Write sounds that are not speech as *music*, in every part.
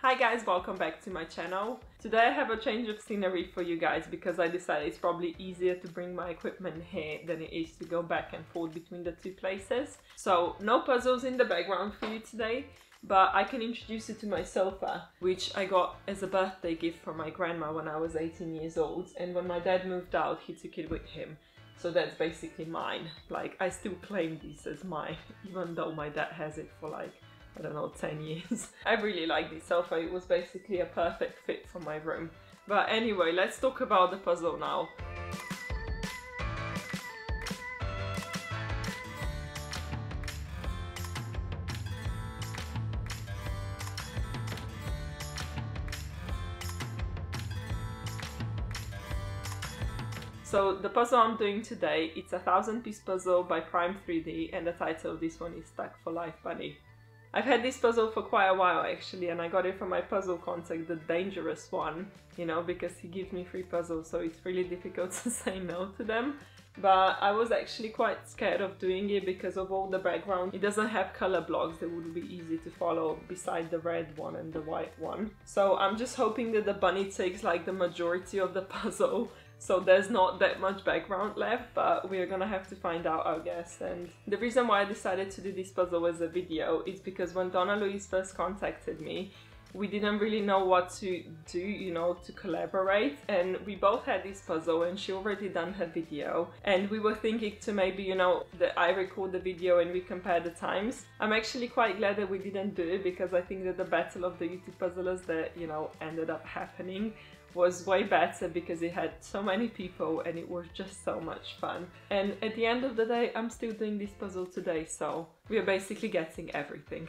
Hi guys, welcome back to my channel. Today I have a change of scenery for you guys because I decided it's probably easier to bring my equipment here than it is to go back and forth between the two places. So no puzzles in the background for you today, but I can introduce you to my sofa, which I got as a birthday gift from my grandma when I was 18 years old. And when my dad moved out, he took it with him. So that's basically mine. Like, I still claim this as mine, *laughs* even though my dad has it for like, I don't know, 10 years. *laughs* I really like this sofa. It was basically a perfect fit for my room. But anyway, let's talk about the puzzle now. So the puzzle I'm doing today, it's a thousand piece puzzle by Prime 3D and the title of this one is Thug for Life Bunny. I've had this puzzle for quite a while actually and I got it from my puzzle contact, the dangerous one, you know, because he gives me free puzzles so it's really *laughs* difficult to say no to them. But I was actually quite scared of doing it because of all the background. It doesn't have color blocks that would be easy to follow beside the red one and the white one. So I'm just hoping that the bunny takes like the majority of the *laughs* puzzle so there's not that much background left, but we're gonna have to find out, I guess. And the reason why I decided to do this puzzle as a video is because when Donna Louise first contacted me, we didn't really know what to do, you know, to collaborate. And we both had this puzzle and she already done her video. And we were thinking to maybe, you know, that I record the video and we compare the times. I'm actually quite glad that we didn't do it because I think that the battle of the YouTube puzzlers that, you know, ended up happening was way better because it had so many people and it was just so much fun. And at the end of the day, I'm still doing this puzzle today, so we are basically getting everything.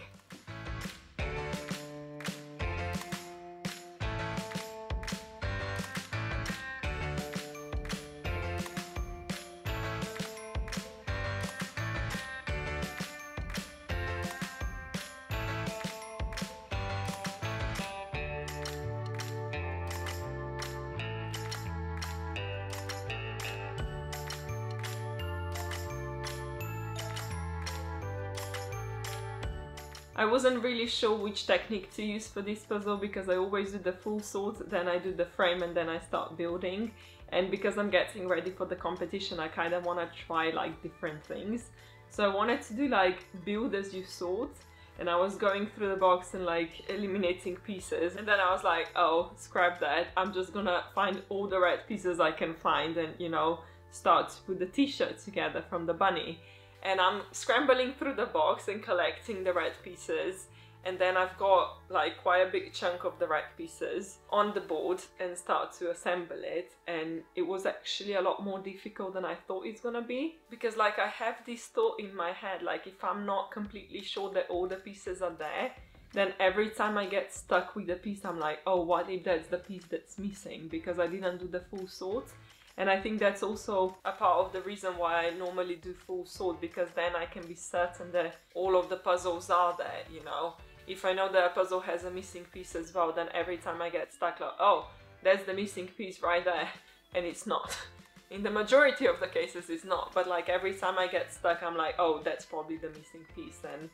I wasn't really sure which technique to use for this puzzle because I always do the full sort, then I do the frame and then I start building. And because I'm getting ready for the competition, I kind of want to try like different things. So I wanted to do like build as you sort and I was going through the box and like eliminating pieces and then I was like oh scrap that I'm just gonna find all the red pieces I can find and you know start to put the t-shirt together from the bunny and I'm scrambling through the box and collecting the red pieces. And then I've got like quite a big chunk of the red pieces on the board and start to assemble it. And it was actually a lot more difficult than I thought it's gonna be. Because like I have this thought in my head like if I'm not completely sure that all the pieces are there then every time I get stuck with a piece I'm like oh what if that's the piece that's missing? Because I didn't do the full sort and I think that's also a part of the reason why I normally do full sort because then I can be certain that all of the puzzles are there, you know. If I know that a puzzle has a missing piece as well, then every time I get stuck like, oh, there's the missing piece right there, and it's not. *laughs* In the majority of the cases it's not, but like every time I get stuck I'm like, oh, that's probably the missing piece and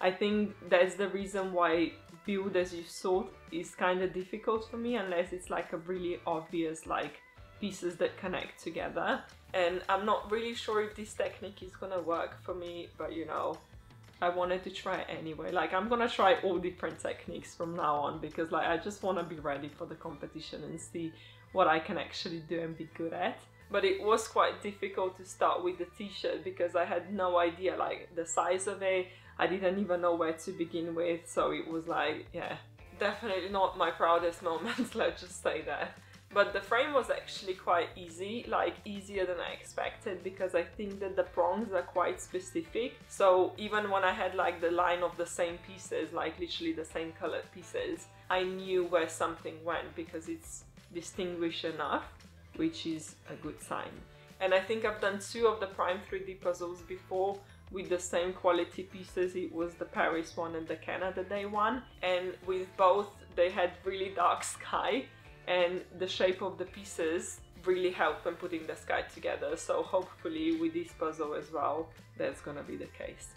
I think that's the reason why build as you sort is kind of difficult for me unless it's like a really obvious like pieces that connect together. And I'm not really sure if this technique is gonna work for me, but you know, I wanted to try anyway. Like I'm gonna try all different techniques from now on because like I just wanna be ready for the competition and see what I can actually do and be good at. But it was quite difficult to start with the t-shirt because I had no idea like the size of it. I didn't even know where to begin with. So it was like, yeah, definitely not my proudest *laughs* moment, let's just say that. But the frame was actually quite easy, like easier than I expected because I think that the prongs are quite specific. So even when I had like the line of the same pieces, like literally the same colored pieces, I knew where something went because it's distinguished enough, which is a good sign. And I think I've done two of the Prime 3D puzzles before with the same quality pieces. It was the Paris one and the Canada Day one. And with both, they had really dark *laughs* sky and the shape of the pieces really help when putting the sky together so hopefully with this puzzle as well that's gonna be the case.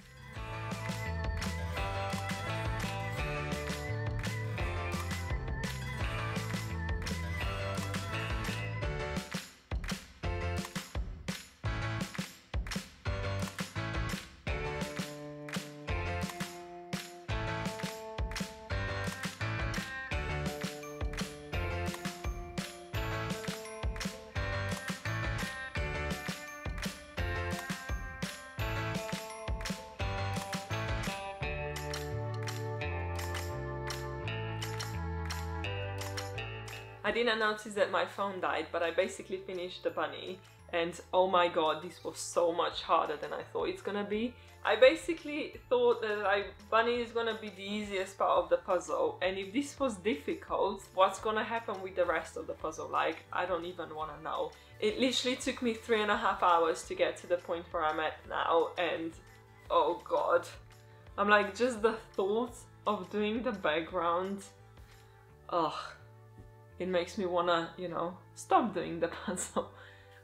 I didn't notice that my phone died, but I basically finished the bunny and oh my god, this was so much harder than I thought it's gonna be. I basically thought that like bunny is gonna be the easiest part of the puzzle and if this was difficult, what's gonna happen with the rest of the puzzle? Like, I don't even wanna know. It literally took me three and a half hours to get to the point where I'm at now and oh god. I'm like, just the thought of doing the background, ugh, it makes me wanna, you know, stop doing the *laughs* puzzle.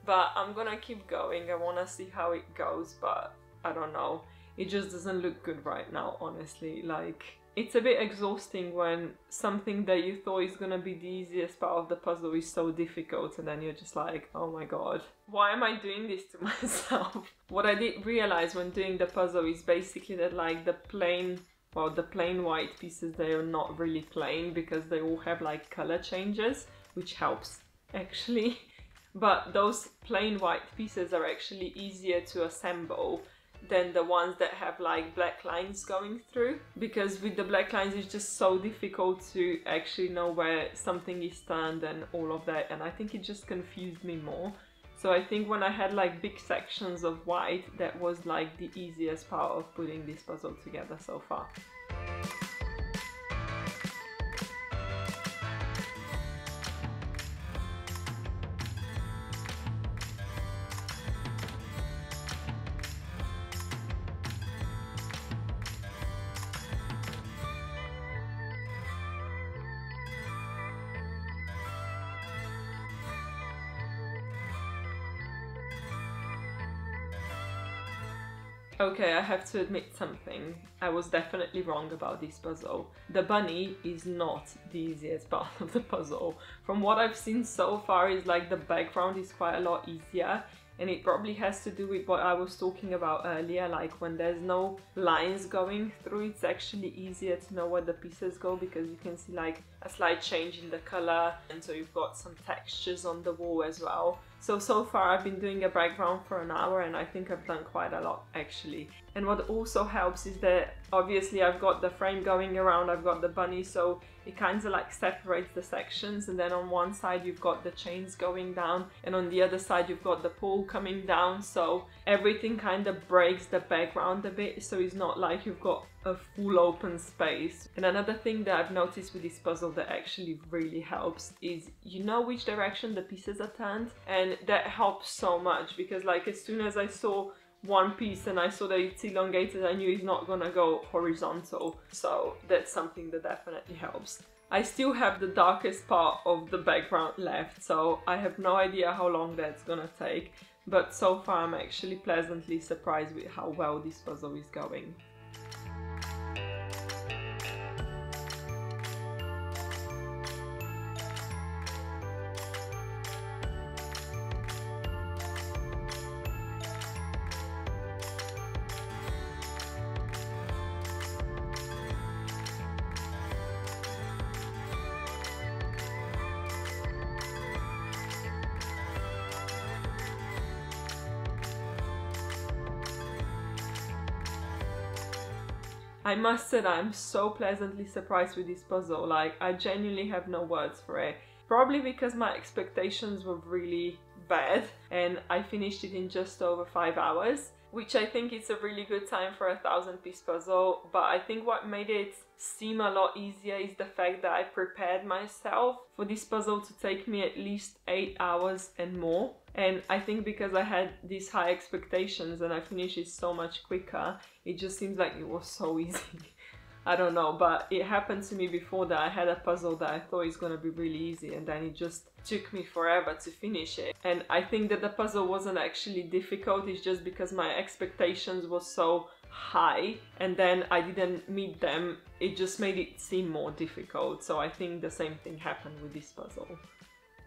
But I'm gonna keep going, I wanna see how it goes, but I don't know. It just doesn't look good right now, honestly. Like, it's a bit exhausting when something that you thought is gonna be the easiest part of the puzzle is so difficult and then you're just like, oh my god, why am I doing this to *laughs* myself? what I did realize when doing the puzzle is basically that like the plain well the plain white pieces they are not really plain because they all have like color changes which helps actually. *laughs* But those plain white pieces are actually easier to assemble than the ones that have like black lines going through because with the black lines it's just so difficult to actually know where something is turned and all of that and I think it just confused me more so I think when I had like big sections of white that was like the easiest part of putting this puzzle together so far. Okay, I have to admit something. I was definitely wrong about this puzzle. The bunny is not the easiest *laughs* part of the puzzle. From what I've seen so far is like the background is quite a lot easier and it probably has to do with what I was talking about earlier like when there's no lines going through it's actually easier to know where the pieces go because you can see like a slight change in the color and so you've got some textures on the wall as well so so far I've been doing a background for an hour and I think I've done quite a lot actually. And what also helps is that obviously I've got the frame going around I've got the bunny so it kind of like separates the sections. And then on one side you've got the chains going down and on the other side you've got the pole coming down. So everything kind of breaks the background a bit. So it's not like you've got a full open space. And another thing that I've noticed with this puzzle that actually really helps is you know which direction the pieces are turned and that helps so much because like as soon as I saw one piece and I saw that it's elongated, I knew it's not gonna go horizontal. So that's something that definitely helps. I still have the darkest part of the background left, so I have no idea how long that's gonna take. But so far I'm actually pleasantly surprised with how well this puzzle is going. I must say that I'm so pleasantly surprised with this puzzle, like I genuinely have no words for it. Probably because my expectations were really bad and I finished it in just over 5 hours which I think is a really good time for a thousand piece puzzle but I think what made it seem a lot easier is the fact that I prepared myself for this puzzle to take me at least 8 hours and more and I think because I had these high expectations and I finished it so much quicker, it just seems like it was so *laughs* easy. I don't know, but it happened to me before that I had a puzzle that I thought is gonna be really easy and then it just took me forever to finish it. And I think that the puzzle wasn't actually difficult, it's just because my expectations were so high and then I didn't meet them, it just made it seem more difficult. So I think the same thing happened with this puzzle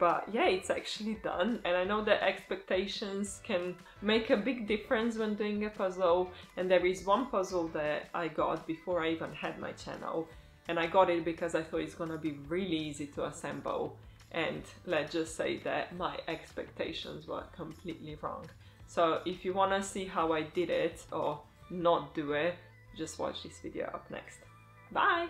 but yeah it's actually done and I know that expectations can make a big difference when doing a puzzle and there is one puzzle that I got before I even had my channel and I got it because I thought it's gonna be really easy to assemble and let's just say that my expectations were completely wrong. So if you wanna see how I did it or not do it, just watch this video up next. Bye!